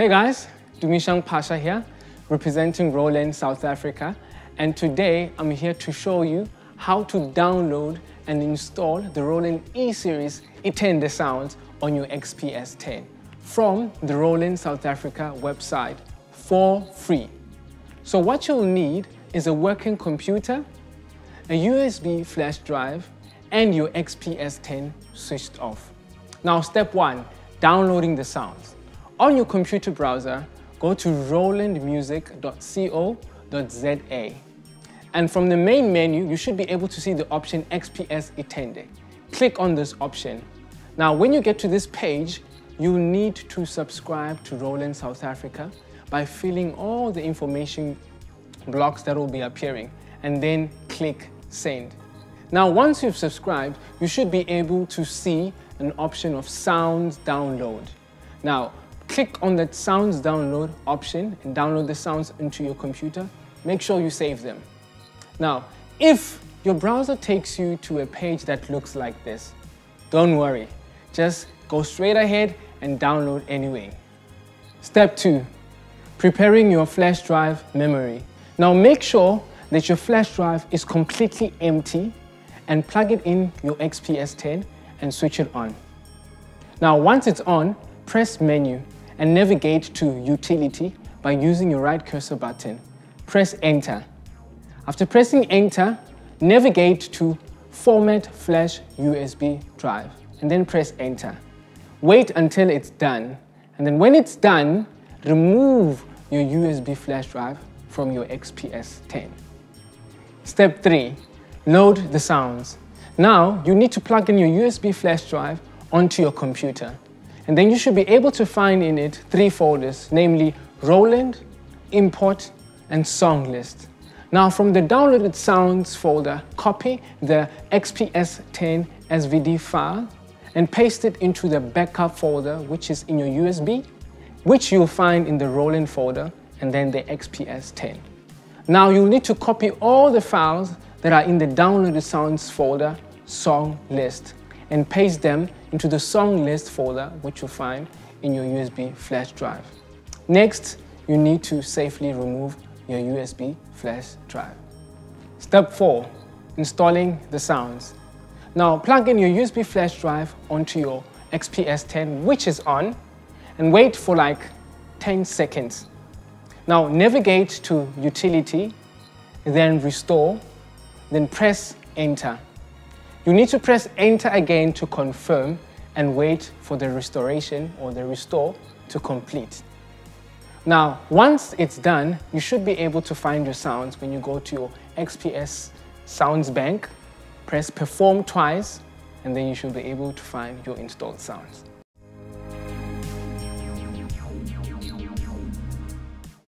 Hey guys, Dumishang Pasha here, representing Roland South Africa. And today I'm here to show you how to download and install the Roland E-Series iTende sounds on your XPS 10 from the Roland South Africa website for free. So what you'll need is a working computer, a USB flash drive, and your XPS 10 switched off. Now step one, downloading the sounds. On your computer browser, go to rolandmusic.co.za. And from the main menu, you should be able to see the option XPS iTende. Click on this option. Now, when you get to this page, you need to subscribe to Roland South Africa by filling all the information blocks that will be appearing and then click send. Now, once you've subscribed, you should be able to see an option of sound download. Now, click on that sounds download option and download the sounds into your computer. Make sure you save them. Now, if your browser takes you to a page that looks like this, don't worry. Just go straight ahead and download anyway. Step two, preparing your flash drive memory. Now make sure that your flash drive is completely empty and plug it in your XPS 10 and switch it on. Now once it's on, press menu and navigate to Utility by using your right cursor button. Press Enter. After pressing Enter, navigate to Format Flash USB Drive and then press Enter. Wait until it's done and then when it's done, remove your USB flash drive from your XPS 10. Step 3. Load the sounds. Now, you need to plug in your USB flash drive onto your computer. And then you should be able to find in it three folders, namely Roland, Import, and Song List. Now from the downloaded sounds folder, copy the XPS 10 SVD file and paste it into the backup folder, which is in your USB, which you'll find in the Roland folder, and then the XPS 10. Now you'll need to copy all the files that are in the downloaded sounds folder, song list, and paste them into the song list folder, which you'll find in your USB flash drive. Next, you need to safely remove your USB flash drive. Step 4. Installing the sounds. Now plug in your USB flash drive onto your XPS 10, which is on, and wait for like 10 seconds. Now navigate to Utility, then Restore, then press Enter. You need to press enter again to confirm and wait for the restoration or the restore to complete. Now, once it's done, you should be able to find your sounds when you go to your XPS Sounds Bank, press perform twice, and then you should be able to find your installed sounds.